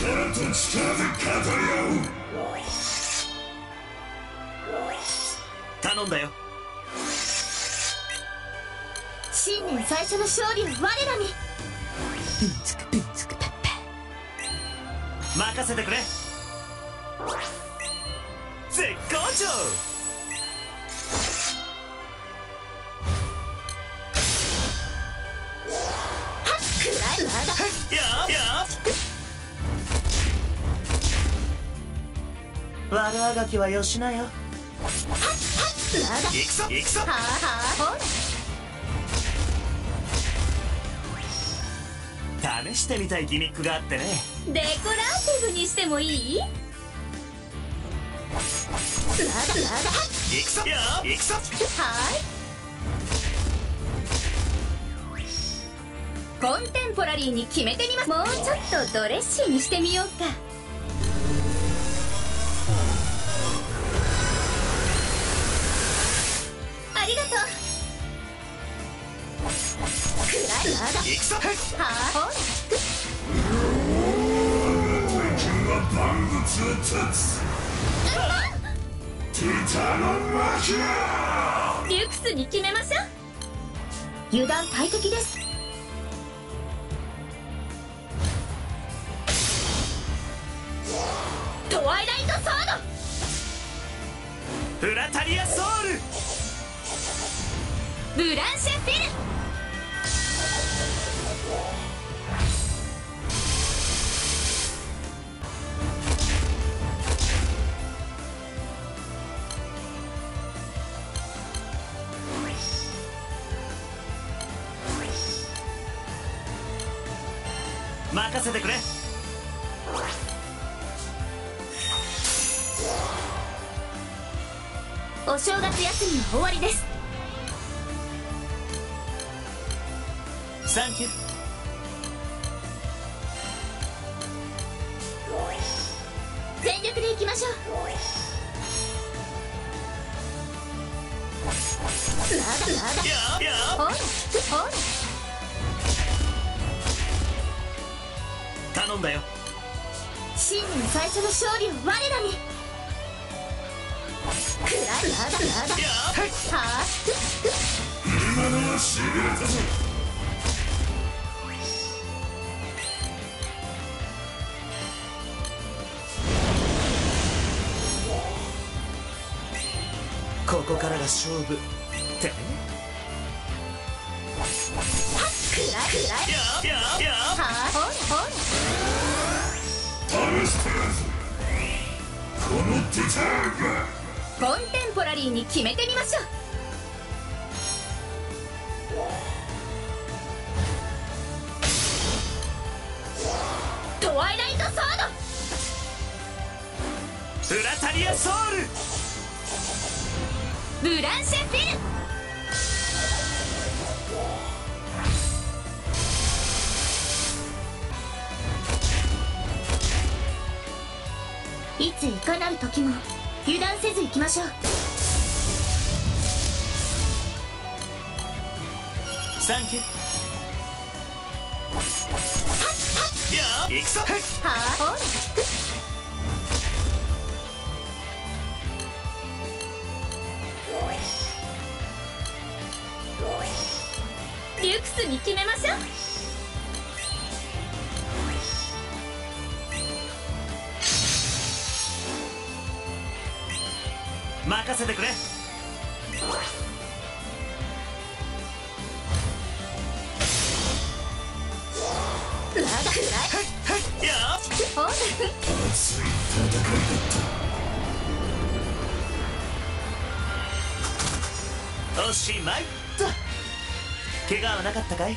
力で語り合う頼んだよ。新年最初の勝利は我らに。ブンツクブンツクパッパ任せてくれ。絶好調悪あがきはよしなよ。わだ行くぞ行くぞ。はあはあほら試してみたいギミックがあってね。デコラーティブにしてもいい？わだわだ行くぞ。や行くぞ。はい。コンテンポラリーに決めてみます。もうちょっとドレッシーにしてみようかリュクスに決めましょう油断大敵ですトワイライトソードフラタリアソウルブランシェ・フィル任せてくれ。お正月休みは終わりです。サンキュー全力でいきましょうわだわだほら頼んだよ新年最初の勝利を我らにくらいわだわだやはあ今のはしびれたぞここからが勝負って。ねくらいくらいやややはコンテンポラリーに決めてみましょう。トワイライトソーフラタリアソウル。ドブランシェ・フィル。いついかなる時も油断せず行きましょう。サンキュー。や行くぞはあほらリュクスに決めましょう。任せてくれ。おしまい。っと怪我はなかったかい？